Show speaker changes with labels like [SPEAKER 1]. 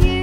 [SPEAKER 1] you.